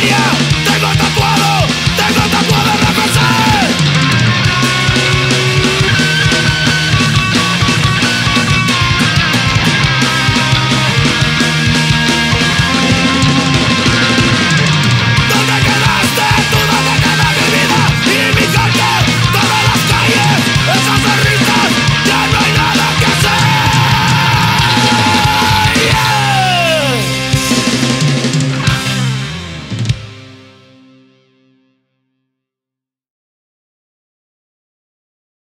failure